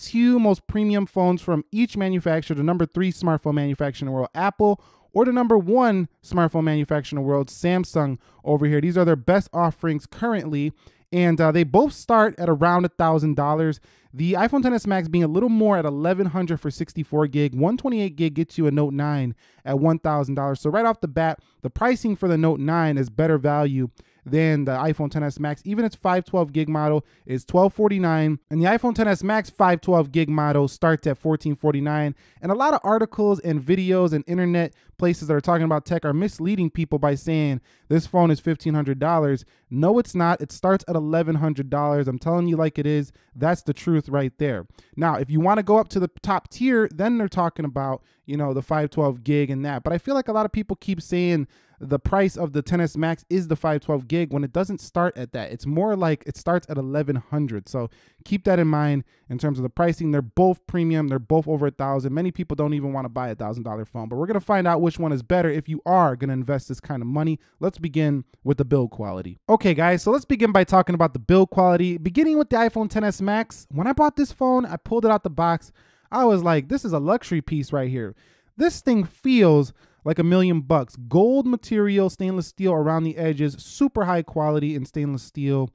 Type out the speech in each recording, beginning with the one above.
two most premium phones from each manufacturer, the number three smartphone manufacturer in the world, Apple, or the number one smartphone manufacturer in the world, Samsung, over here. These are their best offerings currently and uh, they both start at around a thousand dollars. The iPhone XS Max being a little more at 1100 for 64 gig, 128 gig gets you a Note 9 at $1,000. So right off the bat, the pricing for the Note 9 is better value than the iPhone 10s Max. Even its 512 gig model is 1249 and the iPhone 10s Max 512 gig model starts at 1449 and a lot of articles and videos and internet places that are talking about tech are misleading people by saying this phone is $1500. No, it's not. It starts at $1100. I'm telling you like it is. That's the truth right there. Now, if you want to go up to the top tier, then they're talking about, you know, the 512 gig and that. But I feel like a lot of people keep saying the price of the 10s Max is the 512 gig when it doesn't start at that. It's more like it starts at 1100. So keep that in mind in terms of the pricing. They're both premium. They're both over a thousand. Many people don't even want to buy a thousand dollar phone, but we're gonna find out which one is better if you are gonna invest this kind of money. Let's begin with the build quality. Okay, guys, so let's begin by talking about the build quality. Beginning with the iPhone 10s Max. When I bought this phone, I pulled it out the box. I was like, this is a luxury piece right here. This thing feels like a million bucks. Gold material, stainless steel around the edges, super high quality in stainless steel.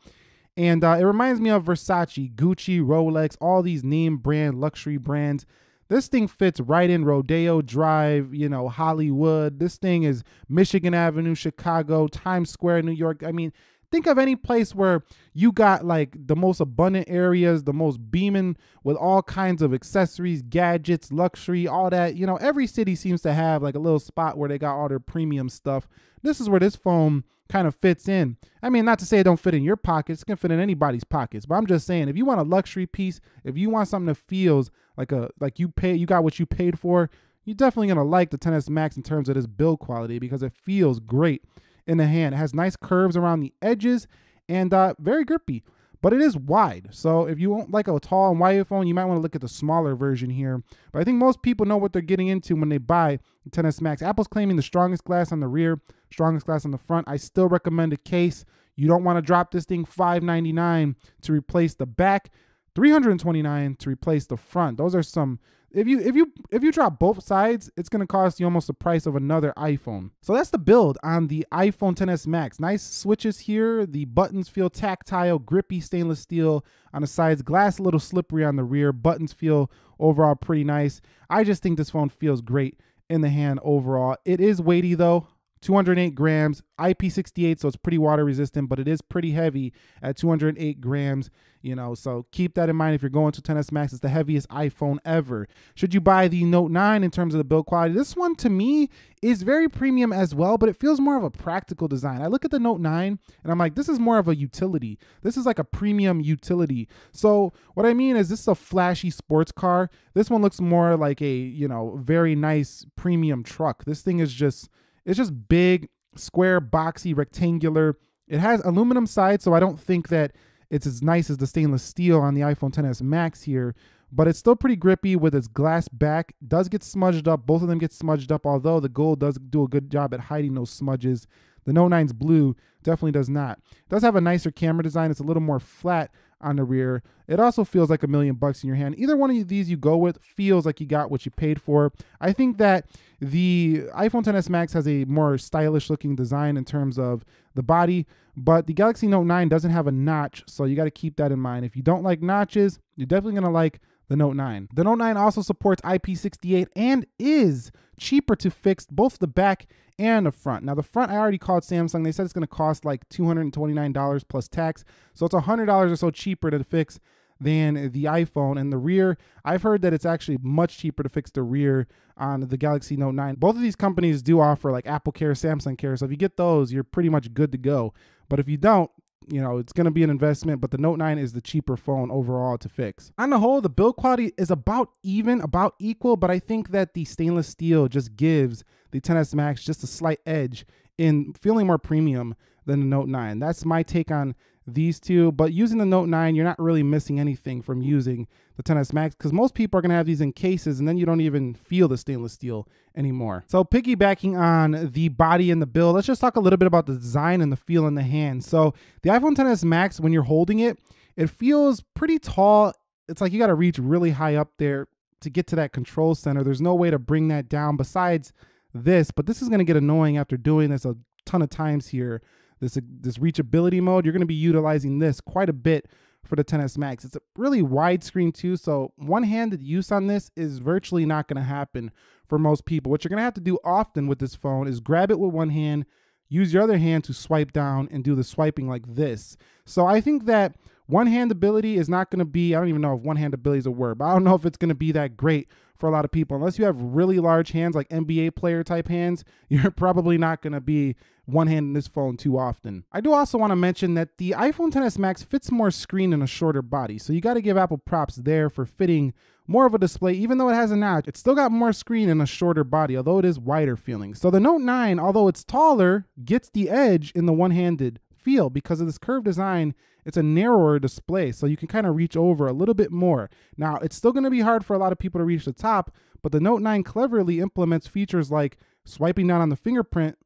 And uh, it reminds me of Versace, Gucci, Rolex, all these name brand luxury brands. This thing fits right in Rodeo Drive, you know, Hollywood. This thing is Michigan Avenue, Chicago, Times Square, New York. I mean, think of any place where you got like the most abundant areas, the most beaming with all kinds of accessories, gadgets, luxury, all that. You know, every city seems to have like a little spot where they got all their premium stuff. This is where this phone kind of fits in. I mean, not to say it don't fit in your pockets, it can fit in anybody's pockets, but I'm just saying if you want a luxury piece, if you want something that feels like a like you pay you got what you paid for, you're definitely gonna like the 10s Max in terms of this build quality because it feels great in the hand. It has nice curves around the edges and uh, very grippy, but it is wide. So if you want like a tall and wide phone, you might want to look at the smaller version here. But I think most people know what they're getting into when they buy the 10s Max. Apple's claiming the strongest glass on the rear, strongest glass on the front. I still recommend a case. You don't want to drop this thing 599 to replace the back. 329 to replace the front. Those are some if you if you if you drop both sides, it's gonna cost you almost the price of another iPhone. So that's the build on the iPhone 10s Max. Nice switches here. The buttons feel tactile, grippy stainless steel on the sides, glass a little slippery on the rear. Buttons feel overall pretty nice. I just think this phone feels great in the hand overall. It is weighty though. 208 grams, IP68, so it's pretty water resistant, but it is pretty heavy at 208 grams, you know, so keep that in mind if you're going to 10s Max. It's the heaviest iPhone ever. Should you buy the Note 9 in terms of the build quality? This one to me is very premium as well, but it feels more of a practical design. I look at the Note 9 and I'm like, this is more of a utility. This is like a premium utility. So what I mean is this is a flashy sports car. This one looks more like a, you know, very nice premium truck. This thing is just it's just big, square, boxy, rectangular. It has aluminum sides, so I don't think that it's as nice as the stainless steel on the iPhone 10s Max here, but it's still pretty grippy with its glass back. Does get smudged up. Both of them get smudged up, although the gold does do a good job at hiding those smudges. The Note 9's blue definitely does not. It does have a nicer camera design. It's a little more flat on the rear. It also feels like a million bucks in your hand. Either one of these you go with feels like you got what you paid for. I think that the iPhone 10s Max has a more stylish looking design in terms of the body, but the Galaxy Note 9 doesn't have a notch, so you got to keep that in mind. If you don't like notches, you're definitely going to like the Note 9. The Note 9 also supports IP68 and is cheaper to fix both the back and the front. Now the front I already called Samsung. They said it's going to cost like $229 plus tax. So it's $100 or so cheaper to fix than the iPhone. And the rear, I've heard that it's actually much cheaper to fix the rear on the Galaxy Note 9. Both of these companies do offer like Apple Care, Samsung Care. So if you get those, you're pretty much good to go. But if you don't, you know, it's going to be an investment, but the Note 9 is the cheaper phone overall to fix. On the whole, the build quality is about even, about equal, but I think that the stainless steel just gives the 10s Max just a slight edge in feeling more premium than the Note 9. That's my take on these two. But using the Note 9, you're not really missing anything from using the 10s Max because most people are going to have these in cases and then you don't even feel the stainless steel anymore. So piggybacking on the body and the build, let's just talk a little bit about the design and the feel in the hand. So the iPhone 10s Max, when you're holding it, it feels pretty tall it's like you got to reach really high up there to get to that control center. There's no way to bring that down besides this, but this is going to get annoying after doing this a ton of times here. This uh, this reachability mode, you're going to be utilizing this quite a bit for the 10s Max. It's a really wide screen too, so one-handed use on this is virtually not going to happen for most people. What you're going to have to do often with this phone is grab it with one hand, use your other hand to swipe down and do the swiping like this. So I think that one hand ability is not going to be, I don't even know if one hand ability is a word, but I don't know if it's going to be that great for a lot of people. Unless you have really large hands, like NBA player type hands, you're probably not going to be one hand in this phone too often. I do also want to mention that the iPhone XS Max fits more screen in a shorter body. So you got to give Apple props there for fitting more of a display, even though it has a notch. It's still got more screen in a shorter body, although it is wider feeling. So the Note 9, although it's taller, gets the edge in the one-handed feel because of this curved design. It's a narrower display, so you can kind of reach over a little bit more. Now, it's still going to be hard for a lot of people to reach the top, but the Note 9 cleverly implements features like swiping down on the fingerprint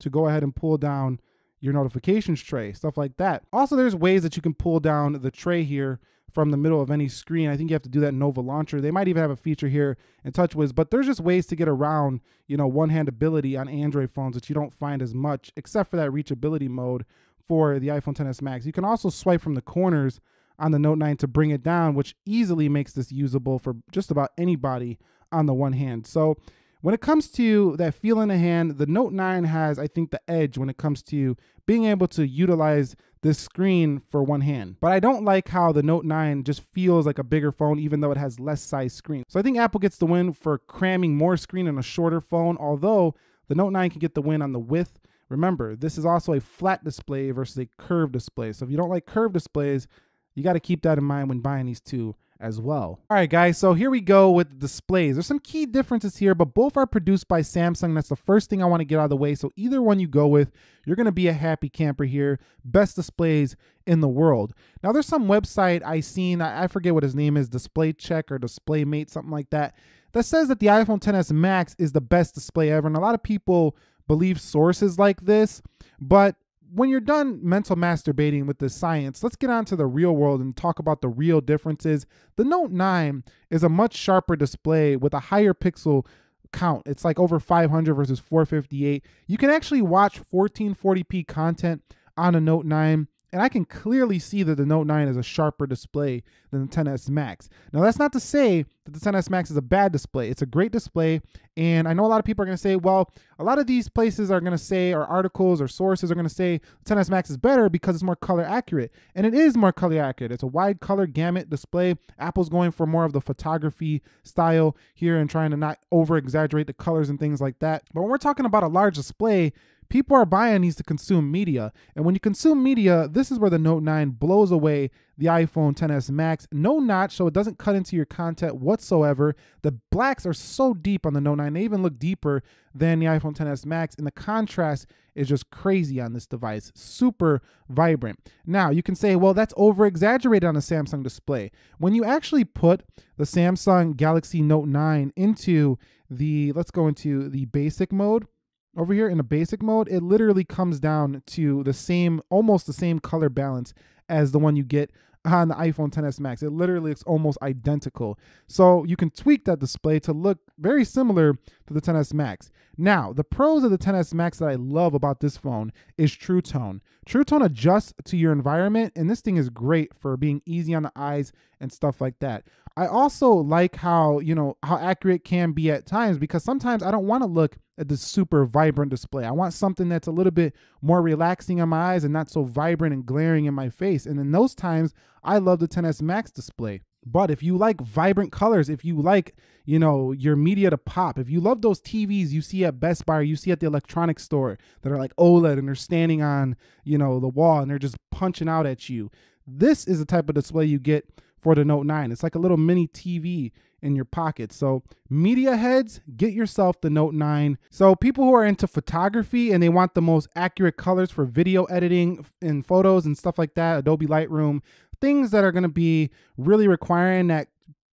to go ahead and pull down your notifications tray, stuff like that. Also, there's ways that you can pull down the tray here from the middle of any screen. I think you have to do that in Nova Launcher. They might even have a feature here in TouchWiz, but there's just ways to get around, you know, one-hand ability on Android phones that you don't find as much, except for that reachability mode for the iPhone XS Max. You can also swipe from the corners on the Note 9 to bring it down, which easily makes this usable for just about anybody on the one hand. So when it comes to that feel in the hand, the Note 9 has, I think, the edge when it comes to being able to utilize this screen for one hand. But I don't like how the Note 9 just feels like a bigger phone, even though it has less size screen. So I think Apple gets the win for cramming more screen in a shorter phone, although the Note 9 can get the win on the width. Remember, this is also a flat display versus a curved display. So if you don't like curved displays, you got to keep that in mind when buying these two as well. All right, guys, so here we go with the displays. There's some key differences here, but both are produced by Samsung. That's the first thing I want to get out of the way. So either one you go with, you're going to be a happy camper here. Best displays in the world. Now, there's some website I seen, I forget what his name is, Display Check or DisplayMate, something like that, that says that the iPhone XS Max is the best display ever. And a lot of people believe sources like this, but when you're done mental masturbating with the science, let's get on to the real world and talk about the real differences. The Note 9 is a much sharper display with a higher pixel count. It's like over 500 versus 458. You can actually watch 1440p content on a Note 9 and I can clearly see that the Note 9 is a sharper display than the 10s Max. Now, that's not to say that the 10s Max is a bad display. It's a great display, and I know a lot of people are going to say, well, a lot of these places are going to say, or articles or sources are going to say, the 10s Max is better because it's more color accurate, and it is more color accurate. It's a wide color gamut display. Apple's going for more of the photography style here and trying to not over exaggerate the colors and things like that. But when we're talking about a large display, people are buying these to consume media. And when you consume media, this is where the Note 9 blows away the iPhone 10s Max. No notch, so it doesn't cut into your content whatsoever. The blacks are so deep on the Note 9. They even look deeper than the iPhone 10s Max. And the contrast is just crazy on this device. Super vibrant. Now, you can say, well, that's over exaggerated on a Samsung display. When you actually put the Samsung Galaxy Note 9 into the, let's go into the basic mode over here in the basic mode, it literally comes down to the same, almost the same color balance as the one you get on the iPhone XS Max. It literally looks almost identical. So you can tweak that display to look very similar to the XS Max. Now, the pros of the XS Max that I love about this phone is True Tone. True Tone adjusts to your environment, and this thing is great for being easy on the eyes and stuff like that. I also like how, you know, how accurate can be at times because sometimes I don't want to look this super vibrant display. I want something that's a little bit more relaxing on my eyes and not so vibrant and glaring in my face. And in those times, I love the XS Max display. But if you like vibrant colors, if you like, you know, your media to pop, if you love those TVs you see at Best Buy or you see at the electronics store that are like OLED and they're standing on, you know, the wall and they're just punching out at you, this is the type of display you get for the Note 9. It's like a little mini TV in your pocket. So, media heads, get yourself the Note 9. So, people who are into photography and they want the most accurate colors for video editing and photos and stuff like that, Adobe Lightroom, things that are going to be really requiring that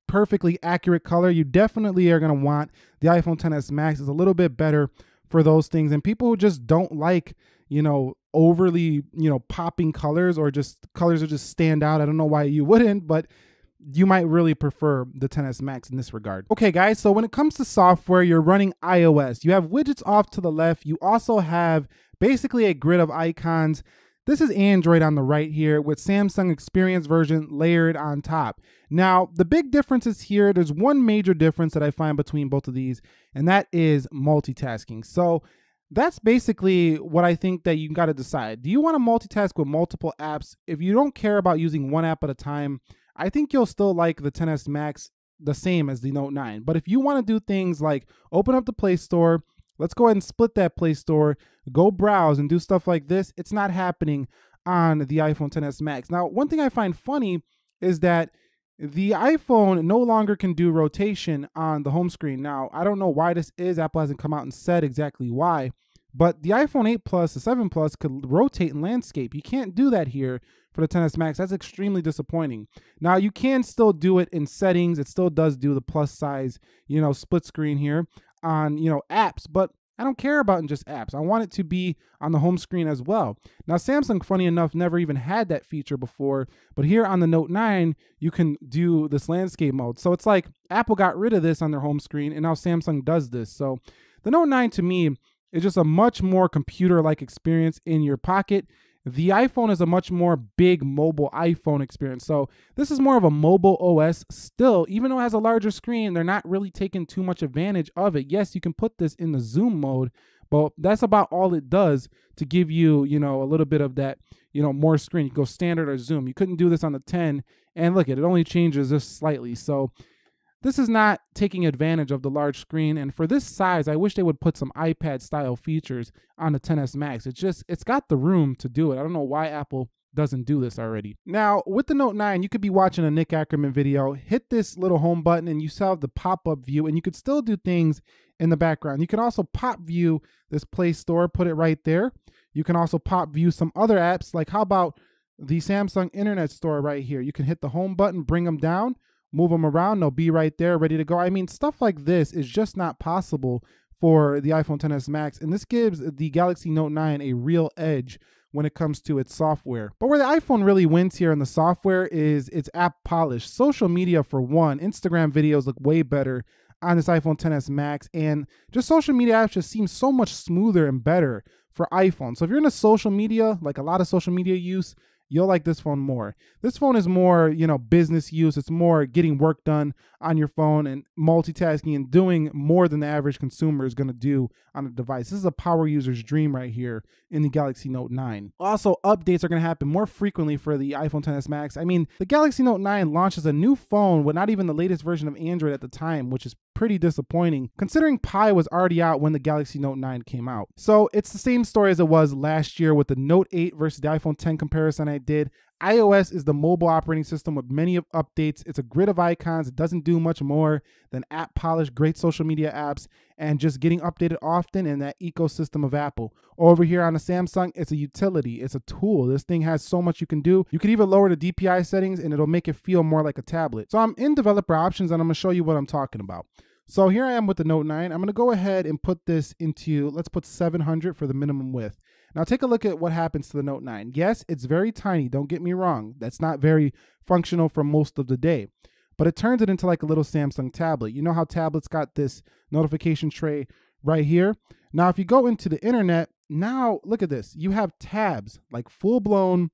perfectly accurate color, you definitely are going to want the iPhone 10s Max. It's a little bit better for those things. And people who just don't like, you know, overly, you know, popping colors or just colors that just stand out. I don't know why you wouldn't, but you might really prefer the 10s Max in this regard. Okay, guys, so when it comes to software, you're running iOS. You have widgets off to the left. You also have basically a grid of icons. This is Android on the right here with Samsung Experience version layered on top. Now, the big differences here. There's one major difference that I find between both of these, and that is multitasking. So that's basically what I think that you got to decide. Do you want to multitask with multiple apps? If you don't care about using one app at a time, I think you'll still like the 10s Max the same as the Note 9. But if you want to do things like open up the Play Store, let's go ahead and split that Play Store, go browse and do stuff like this, it's not happening on the iPhone 10s Max. Now, one thing I find funny is that the iPhone no longer can do rotation on the home screen. Now, I don't know why this is. Apple hasn't come out and said exactly why. But the iPhone 8 Plus, the 7 Plus could rotate in landscape. You can't do that here for the 10s Max. That's extremely disappointing. Now, you can still do it in settings. It still does do the plus size, you know, split screen here on, you know, apps, but I don't care about in just apps. I want it to be on the home screen as well. Now, Samsung, funny enough, never even had that feature before, but here on the Note 9, you can do this landscape mode. So it's like Apple got rid of this on their home screen, and now Samsung does this. So the Note 9 to me is just a much more computer like experience in your pocket. The iPhone is a much more big mobile iPhone experience. So this is more of a mobile OS still, even though it has a larger screen, they're not really taking too much advantage of it. Yes, you can put this in the zoom mode, but that's about all it does to give you, you know, a little bit of that, you know, more screen. You go standard or zoom. You couldn't do this on the 10 and look at it only changes just slightly. So this is not taking advantage of the large screen, and for this size, I wish they would put some iPad style features on the 10s Max. It's just, it's got the room to do it. I don't know why Apple doesn't do this already. Now, with the Note 9, you could be watching a Nick Ackerman video, hit this little home button, and you still have the pop-up view, and you could still do things in the background. You can also pop view this Play Store, put it right there. You can also pop view some other apps, like how about the Samsung Internet Store right here. You can hit the home button, bring them down, move them around, they'll be right there ready to go. I mean, stuff like this is just not possible for the iPhone 10s Max, and this gives the Galaxy Note 9 a real edge when it comes to its software. But where the iPhone really wins here in the software is its app polish. Social media, for one, Instagram videos look way better on this iPhone 10s Max, and just social media apps just seem so much smoother and better for iPhone. So if you're into social media, like a lot of social media use, you'll like this phone more. This phone is more, you know, business use. It's more getting work done on your phone and multitasking and doing more than the average consumer is going to do on a device. This is a power user's dream right here in the Galaxy Note 9. Also, updates are going to happen more frequently for the iPhone 10s Max. I mean, the Galaxy Note 9 launches a new phone with not even the latest version of Android at the time, which is pretty disappointing considering Pie was already out when the Galaxy Note 9 came out. So it's the same story as it was last year with the Note 8 versus the iPhone 10 comparison I did. iOS is the mobile operating system with many of updates. It's a grid of icons. It doesn't do much more than app polish, great social media apps, and just getting updated often in that ecosystem of Apple. Over here on the Samsung, it's a utility, it's a tool. This thing has so much you can do. You can even lower the DPI settings and it'll make it feel more like a tablet. So I'm in developer options and I'm gonna show you what I'm talking about. So here I am with the Note 9. I'm to go ahead and put this into, let's put 700 for the minimum width. Now take a look at what happens to the Note 9. Yes, it's very tiny. Don't get me wrong. That's not very functional for most of the day. But it turns it into like a little Samsung tablet. You know how tablets got this notification tray right here? Now, if you go into the internet, now look at this. You have tabs, like full-blown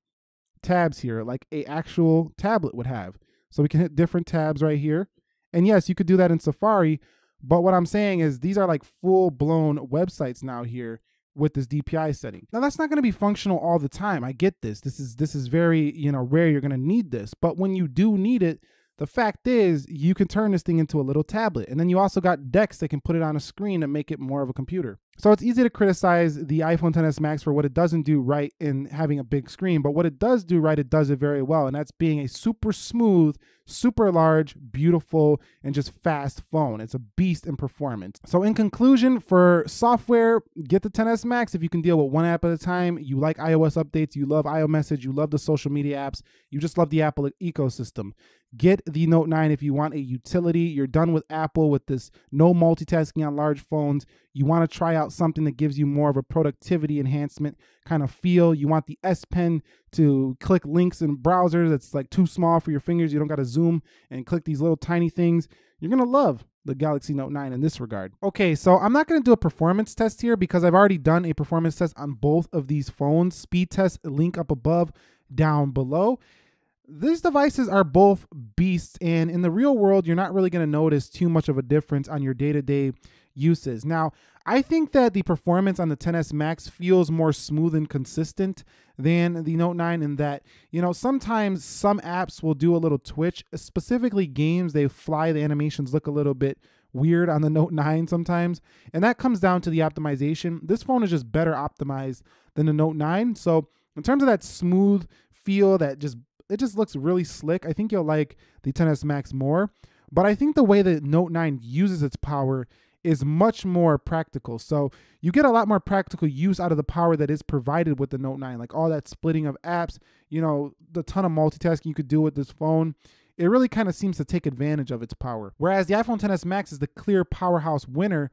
tabs here, like a actual tablet would have. So we can hit different tabs right here. And yes, you could do that in Safari, but what I'm saying is these are like full blown websites now here with this DPI setting. Now that's not going to be functional all the time. I get this. This is this is very, you know, rare you're going to need this. But when you do need it, the fact is, you can turn this thing into a little tablet. And then you also got DeX that can put it on a screen and make it more of a computer. So it's easy to criticize the iPhone 10s Max for what it doesn't do right in having a big screen, but what it does do right, it does it very well. And that's being a super smooth, super large, beautiful, and just fast phone. It's a beast in performance. So in conclusion, for software, get the 10s Max if you can deal with one app at a time. You like iOS updates, you love iMessage, you love the social media apps, you just love the Apple ecosystem. Get the Note 9 if you want a utility. You're done with Apple with this no multitasking on large phones. You want to try out out something that gives you more of a productivity enhancement kind of feel. You want the S Pen to click links in browsers that's like too small for your fingers. You don't got to zoom and click these little tiny things. You're going to love the Galaxy Note 9 in this regard. Okay, so I'm not going to do a performance test here because I've already done a performance test on both of these phones. Speed test link up above, down below. These devices are both beasts, and in the real world, you're not really going to notice too much of a difference on your day to day uses. Now, I think that the performance on the 10s Max feels more smooth and consistent than the Note 9 in that, you know, sometimes some apps will do a little twitch, specifically games, they fly, the animations look a little bit weird on the Note 9 sometimes. And that comes down to the optimization. This phone is just better optimized than the Note 9. So, in terms of that smooth feel that just it just looks really slick. I think you'll like the 10s Max more. But I think the way that Note 9 uses its power is much more practical. So you get a lot more practical use out of the power that is provided with the Note 9, like all that splitting of apps, you know, the ton of multitasking you could do with this phone. It really kind of seems to take advantage of its power. Whereas the iPhone 10s Max is the clear powerhouse winner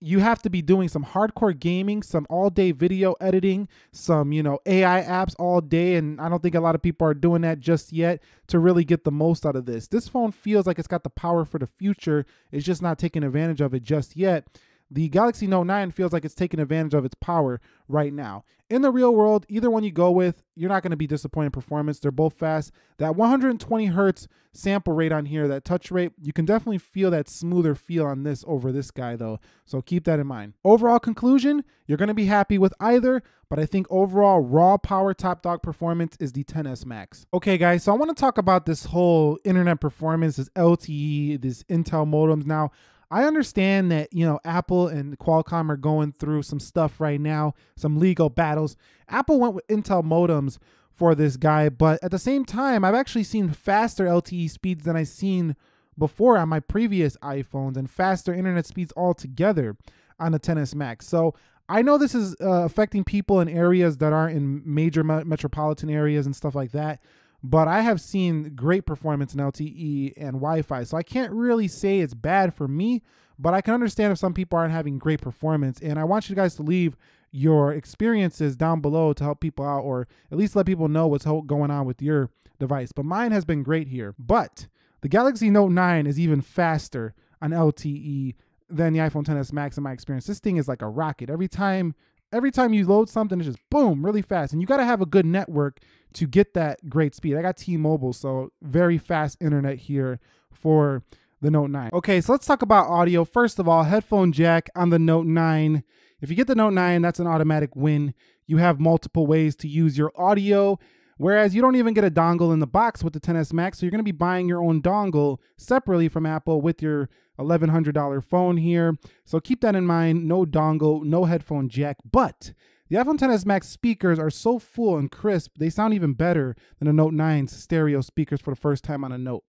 you have to be doing some hardcore gaming, some all day video editing, some, you know, AI apps all day. And I don't think a lot of people are doing that just yet to really get the most out of this. This phone feels like it's got the power for the future. It's just not taking advantage of it just yet. The Galaxy Note 9 feels like it's taking advantage of its power right now. In the real world, either one you go with, you're not going to be disappointed in performance. They're both fast. That 120 hertz sample rate on here, that touch rate, you can definitely feel that smoother feel on this over this guy though. So keep that in mind. Overall conclusion, you're going to be happy with either, but I think overall raw power top dog performance is the 10s Max. Okay guys, so I want to talk about this whole internet performance, this LTE, this Intel modems. Now, I understand that, you know, Apple and Qualcomm are going through some stuff right now, some legal battles. Apple went with Intel modems for this guy, but at the same time, I've actually seen faster LTE speeds than I've seen before on my previous iPhones and faster internet speeds altogether on the 10s Max. So I know this is uh, affecting people in areas that aren't in major me- metropolitan areas and stuff like that but I have seen great performance in LTE and Wi Fi. So I can't really say it's bad for me, but I can understand if some people aren't having great performance. And I want you guys to leave your experiences down below to help people out or at least let people know what's going on with your device. But mine has been great here. But the Galaxy Note 9 is even faster on LTE than the iPhone 10s Max in my experience. This thing is like a rocket. Every time every time you load something, it's just boom, really fast. And you got to have a good network to get that great speed. I got T-Mobile, so very fast internet here for the Note 9. Okay, so let's talk about audio. First of all, headphone jack on the Note 9. If you get the Note 9, that's an automatic win. You have multiple ways to use your audio. Whereas you don't even get a dongle in the box with the 10s Max, so you're going to be buying your own dongle separately from Apple with your $1,100 phone here. So keep that in mind. No dongle, no headphone jack, but the iPhone 10s Max speakers are so full and crisp, they sound even better than the Note 9's stereo speakers for the first time on a Note.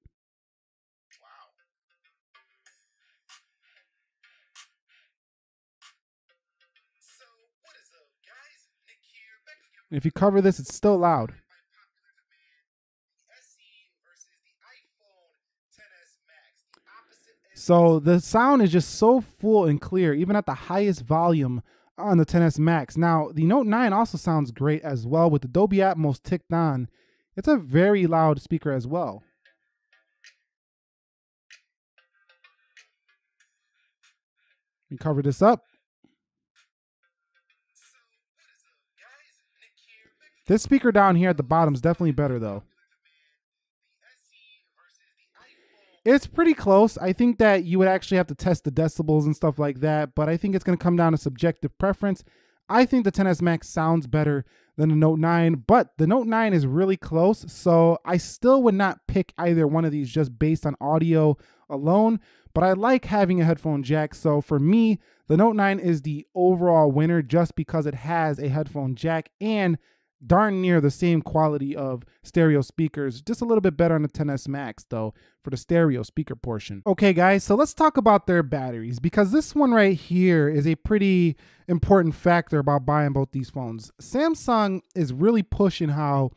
If you cover this, it's still loud. So the sound is just so full and clear, even at the highest volume on the 10s Max. Now, the Note 9 also sounds great as well with the Dolby Atmos ticked on. It's a very loud speaker as well. We cover this up. This speaker down here at the bottom is definitely better though. It's pretty close. I think that you would actually have to test the decibels and stuff like that, but I think it's going to come down to subjective preference. I think the 10s Max sounds better than the Note 9, but the Note 9 is really close, so I still would not pick either one of these just based on audio alone, but I like having a headphone jack, so for me, the Note 9 is the overall winner just because it has a headphone jack and darn near the same quality of stereo speakers, just a little bit better on the 10s Max though for the stereo speaker portion. Okay guys, so let's talk about their batteries because this one right here is a pretty important factor about buying both these phones. Samsung is really pushing how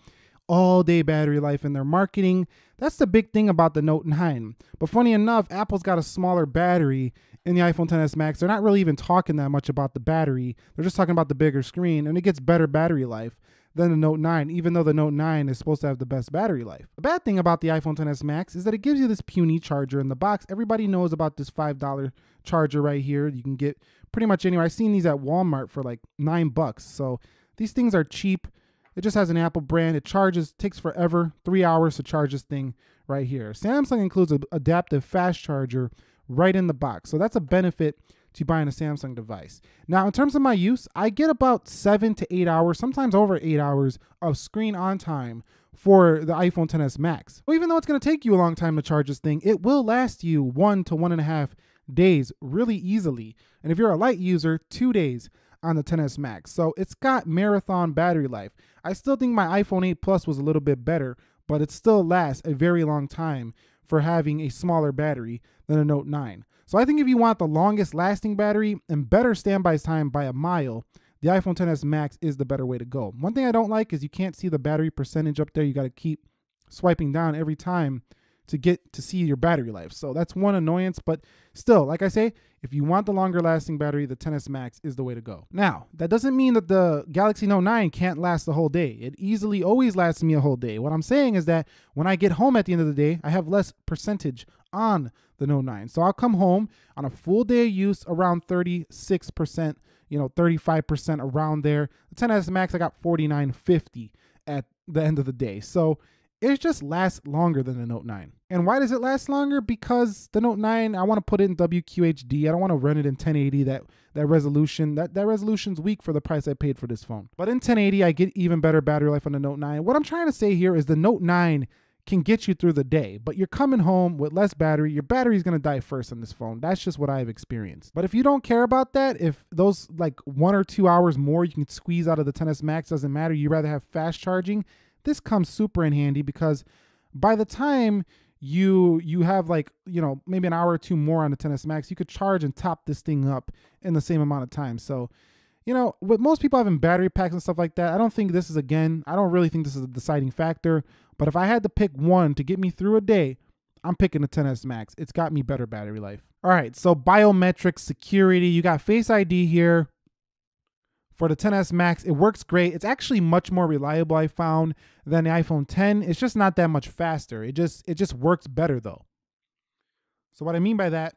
all day battery life in their marketing. That's the big thing about the Note 9. But funny enough, Apple's got a smaller battery in the iPhone 10s Max, they're not really even talking that much about the battery. They're just talking about the bigger screen, and it gets better battery life than the Note 9, even though the Note 9 is supposed to have the best battery life. The bad thing about the iPhone 10s Max is that it gives you this puny charger in the box. Everybody knows about this $5 charger right here. You can get pretty much anywhere. I've seen these at Walmart for like nine bucks. So these things are cheap. It just has an Apple brand. It charges, takes forever, three hours to charge this thing right here. Samsung includes an adaptive fast charger right in the box. So that's a benefit to buying a Samsung device. Now, in terms of my use, I get about seven to eight hours, sometimes over eight hours of screen on time for the iPhone 10s Max. Well, even though it's going to take you a long time to charge this thing, it will last you one to one and a half days really easily. And if you're a light user, two days on the 10s Max. So it's got marathon battery life. I still think my iPhone 8 Plus was a little bit better, but it still lasts a very long time for having a smaller battery than a Note 9. So I think if you want the longest lasting battery and better standby time by a mile, the iPhone 10s Max is the better way to go. One thing I don't like is you can't see the battery percentage up there. You got to keep swiping down every time to get to see your battery life. So that's one annoyance, but still, like I say, if you want the longer lasting battery, the 10s Max is the way to go. Now, that doesn't mean that the Galaxy Note 9 can't last the whole day. It easily always lasts me a whole day. What I'm saying is that when I get home at the end of the day, I have less percentage on the Note 9. So I'll come home on a full day of use around 36%, you know, 35% around there. The 10s Max, I got 49.50 at the end of the day. So it just lasts longer than the Note 9. And why does it last longer? Because the Note 9, I want to put it in WQHD. I don't want to run it in 1080. That that resolution, that, that resolution's weak for the price I paid for this phone. But in 1080, I get even better battery life on the Note 9. What I'm trying to say here is the Note 9 can get you through the day, but you're coming home with less battery. Your battery's gonna die first on this phone. That's just what I've experienced. But if you don't care about that, if those like one or two hours more you can squeeze out of the 10s Max doesn't matter, you rather have fast charging, this comes super in handy because by the time you you have like you know maybe an hour or two more on the 10s max you could charge and top this thing up in the same amount of time. So you know with most people having battery packs and stuff like that i don't think this is again i don't really think this is a deciding factor but if i had to pick one to get me through a day i'm picking the 10s max. It's got me better battery life. All right so biometric security. You got face id here for the 10s Max. It works great. It's actually much more reliable I found than the iPhone 10. It's just not that much faster. It just it just works better though. So what I mean by that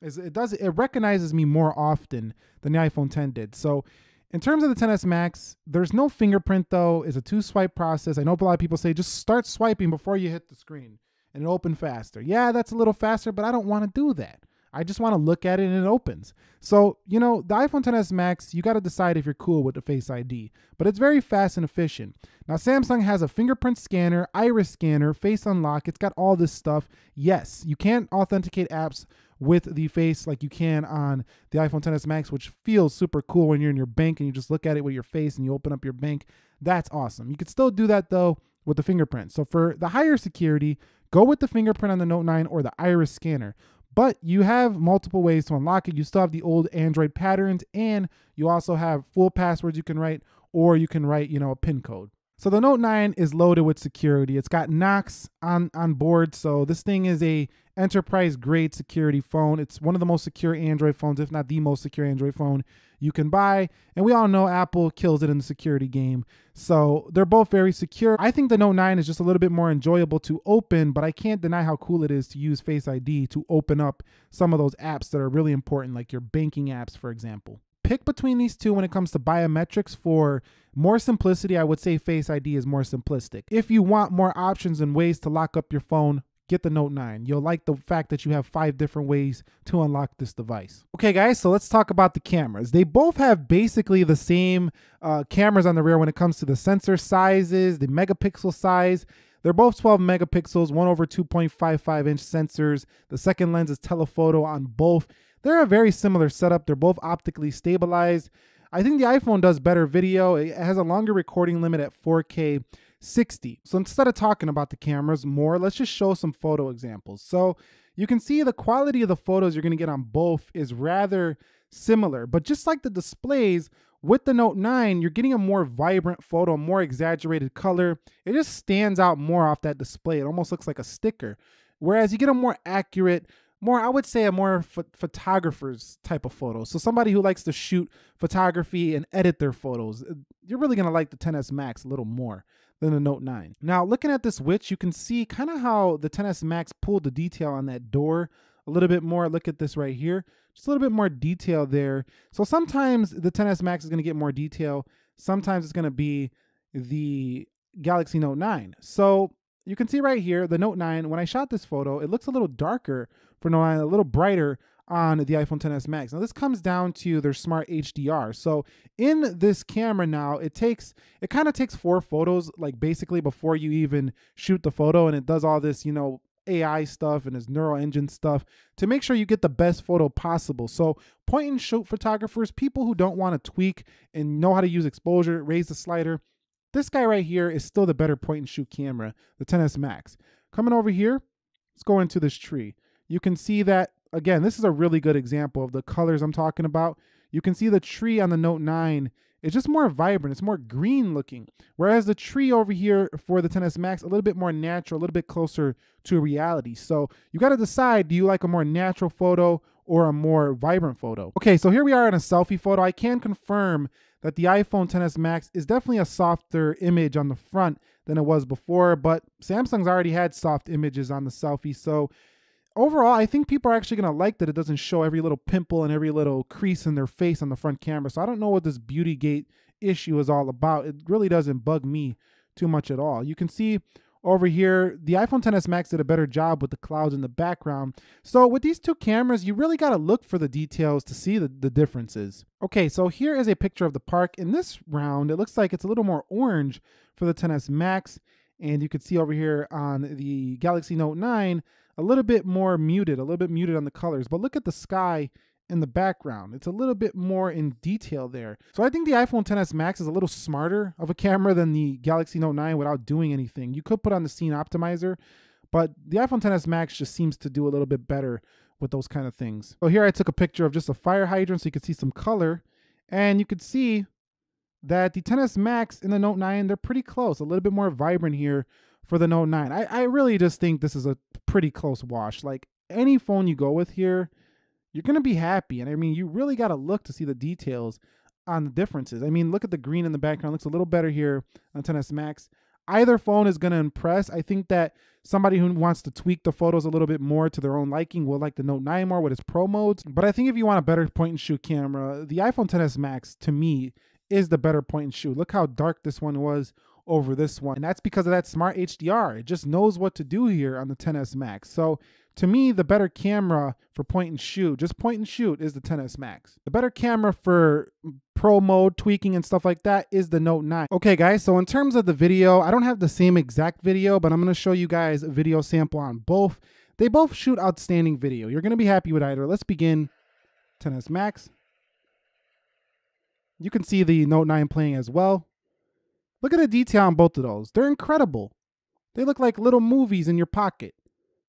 is it does it recognizes me more often than the iPhone 10 did. So in terms of the 10s Max, there's no fingerprint though. It's a two swipe process. I know a lot of people say just start swiping before you hit the screen and it'll open faster. Yeah, that's a little faster, but I don't want to do that. I just want to look at it and it opens. So, you know, the iPhone 10s Max, you got to decide if you're cool with the Face ID, but it's very fast and efficient. Now, Samsung has a fingerprint scanner, iris scanner, face unlock. It's got all this stuff. Yes, you can't authenticate apps with the face like you can on the iPhone 10s Max, which feels super cool when you're in your bank and you just look at it with your face and you open up your bank. That's awesome. You could still do that though with the fingerprint. So for the higher security, go with the fingerprint on the Note 9 or the iris scanner. But you have multiple ways to unlock it. You still have the old Android patterns, and you also have full passwords you can write, or you can write, you know, a PIN code. So the Note 9 is loaded with security. It's got Knox on, on board. So this thing is a enterprise grade security phone. It's one of the most secure Android phones, if not the most secure Android phone you can buy. And we all know Apple kills it in the security game. So they're both very secure. I think the Note 9 is just a little bit more enjoyable to open, but I can't deny how cool it is to use Face ID to open up some of those apps that are really important, like your banking apps, for example pick between these two when it comes to biometrics for more simplicity. I would say Face ID is more simplistic. If you want more options and ways to lock up your phone, get the Note 9. You'll like the fact that you have five different ways to unlock this device. Okay, guys, so let's talk about the cameras. They both have basically the same uh, cameras on the rear when it comes to the sensor sizes, the megapixel size. They're both 12 megapixels, one over 2.55 inch sensors. The second lens is telephoto on both. They're a very similar setup. They're both optically stabilized. I think the iPhone does better video. It has a longer recording limit at 4K 60. So instead of talking about the cameras more, let's just show some photo examples. So you can see the quality of the photos you're going to get on both is rather similar, but just like the displays, with the Note 9, you're getting a more vibrant photo, more exaggerated color. It just stands out more off that display. It almost looks like a sticker. Whereas you get a more accurate more I would say a more ph- photographer's type of photo. So somebody who likes to shoot photography and edit their photos, uh, you're really gonna like the 10s Max a little more than the Note 9. Now looking at this witch, you can see kind of how the 10s Max pulled the detail on that door a little bit more. Look at this right here, just a little bit more detail there. So sometimes the 10s Max is gonna get more detail. Sometimes it's gonna be the Galaxy Note 9. So you can see right here, the Note 9, when I shot this photo, it looks a little darker for Note 9, a little brighter on the iPhone 10s Max. Now this comes down to their smart HDR. So in this camera now, it takes, it kind of takes four photos, like basically before you even shoot the photo and it does all this, you know, AI stuff and this neural engine stuff to make sure you get the best photo possible. So point and shoot photographers, people who don't want to tweak and know how to use exposure, raise the slider, this guy right here is still the better point and shoot camera, the 10s Max. Coming over here, let's go into this tree. You can see that, again, this is a really good example of the colors I'm talking about. You can see the tree on the Note 9 is just more vibrant. It's more green looking. Whereas the tree over here for the 10s Max, a little bit more natural, a little bit closer to reality. So you got to decide, do you like a more natural photo or a more vibrant photo? Okay, so here we are in a selfie photo. I can confirm that the iPhone 10s Max is definitely a softer image on the front than it was before, but Samsung's already had soft images on the selfie. So overall, I think people are actually going to like that it doesn't show every little pimple and every little crease in their face on the front camera. So I don't know what this beauty gate issue is all about. It really doesn't bug me too much at all. You can see over here, the iPhone 10s Max did a better job with the clouds in the background. So with these two cameras, you really got to look for the details to see the, the differences. Okay, so here is a picture of the park. In this round, it looks like it's a little more orange for the 10s Max. And you can see over here on the Galaxy Note 9, a little bit more muted, a little bit muted on the colors. But look at the sky in the background. It's a little bit more in detail there. So I think the iPhone 10s Max is a little smarter of a camera than the Galaxy Note 9 without doing anything. You could put on the scene optimizer, but the iPhone 10s Max just seems to do a little bit better with those kind of things. So here I took a picture of just a fire hydrant so you could see some color and you could see that the 10s Max and the Note 9, they're pretty close, a little bit more vibrant here for the Note 9. I, I really just think this is a pretty close wash. Like any phone you go with here, you're going to be happy. And I mean, you really got to look to see the details on the differences. I mean, look at the green in the background. Looks a little better here on 10s Max. Either phone is going to impress. I think that somebody who wants to tweak the photos a little bit more to their own liking will like the Note 9 more with its pro modes. But I think if you want a better point and shoot camera, the iPhone 10s Max to me is the better point and shoot. Look how dark this one was over this one. And that's because of that smart HDR. It just knows what to do here on the 10s Max. So to me, the better camera for point and shoot, just point and shoot, is the 10s Max. The better camera for pro mode, tweaking, and stuff like that is the Note 9. Okay, guys, so in terms of the video, I don't have the same exact video, but I'm going to show you guys a video sample on both. They both shoot outstanding video. You're going to be happy with either. Let's begin 10s Max. You can see the Note 9 playing as well. Look at the detail on both of those. They're incredible. They look like little movies in your pocket.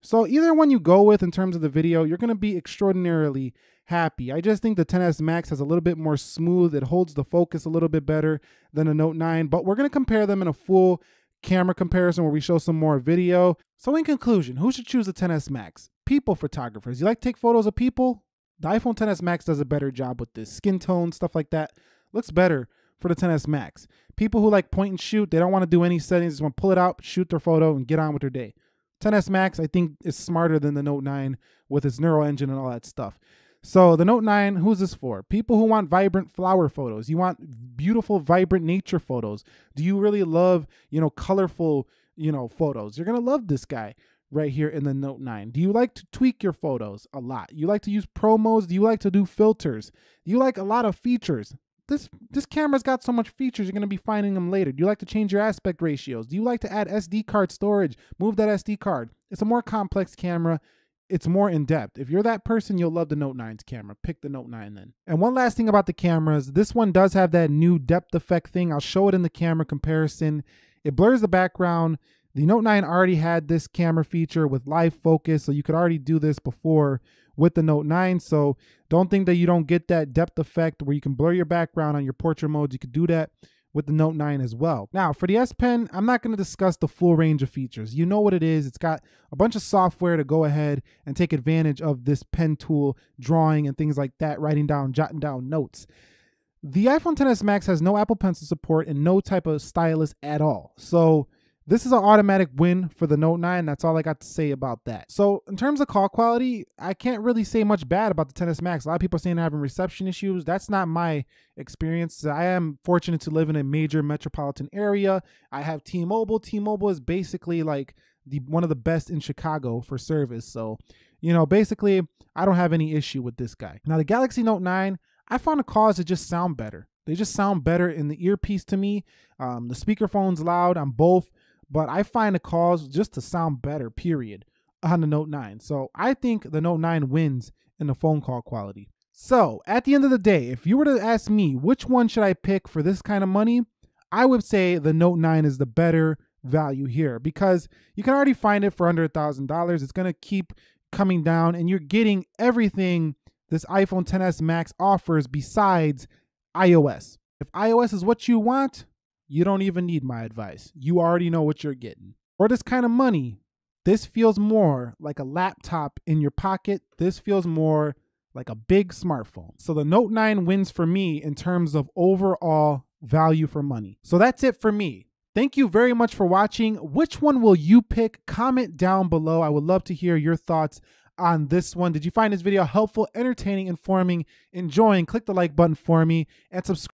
So either one you go with in terms of the video, you're going to be extraordinarily happy. I just think the 10s Max has a little bit more smooth. It holds the focus a little bit better than a Note 9, but we're going to compare them in a full camera comparison where we show some more video. So in conclusion, who should choose the 10s Max? People photographers. You like to take photos of people? The iPhone 10s Max does a better job with this. Skin tone, stuff like that. Looks better for the 10s Max. People who like point and shoot, they don't want to do any settings, just want to pull it out, shoot their photo, and get on with their day. 10s Max, I think, is smarter than the Note 9 with its neural engine and all that stuff. So the Note 9, who's this for? People who want vibrant flower photos. You want beautiful, vibrant nature photos. Do you really love, you know, colorful, you know, photos? You're gonna love this guy right here in the Note 9. Do you like to tweak your photos a lot? You like to use promos? Do you like to do filters? Do you like a lot of features? This this camera's got so much features you're going to be finding them later. Do you like to change your aspect ratios? Do you like to add sd card storage? Move that sd card. It's a more complex camera. It's more in depth if you're that person you'll love the note 9's camera. Pick the note 9 then. And one last thing about the cameras this one does have that new depth effect thing. I'll show it in the camera comparison. It blurs the background the note 9 already had this camera feature with live focus so you could already do this before with the Note 9. So don't think that you don't get that depth effect where you can blur your background on your portrait modes. You could do that with the Note 9 as well. Now, for the S Pen, I'm not going to discuss the full range of features. You know what it is. It's got a bunch of software to go ahead and take advantage of this pen tool, drawing and things like that, writing down, jotting down notes. The iPhone XS Max has no Apple Pencil support and no type of stylus at all. So, this is an automatic win for the Note 9. That's all I got to say about that. So, in terms of call quality, I can't really say much bad about the XS Max. A lot of people are saying they're having reception issues. That's not my experience. I am fortunate to live in a major metropolitan area. I have T-Mobile. T-Mobile is basically like the one of the best in Chicago for service. So, you know, basically, I don't have any issue with this guy. Now, the Galaxy Note 9, I found the calls to just sound better. They just sound better in the earpiece to me. Um, the speakerphone's loud on both but I find the calls just to sound better, period, on the Note 9. So I think the Note 9 wins in the phone call quality. So at the end of the day, if you were to ask me which one should I pick for this kind of money, I would say the Note 9 is the better value here because you can already find it for under a $1,000. It's going to keep coming down and you're getting everything this iPhone XS Max offers besides iOS. If iOS is what you want, you don't even need my advice. You already know what you're getting. For this kind of money, this feels more like a laptop in your pocket. This feels more like a big smartphone. So the Note 9 wins for me in terms of overall value for money. So that's it for me. Thank you very much for watching. Which one will you pick? Comment down below. I would love to hear your thoughts on this one. Did you find this video helpful, entertaining, informing, enjoying? Click the like button for me and subscribe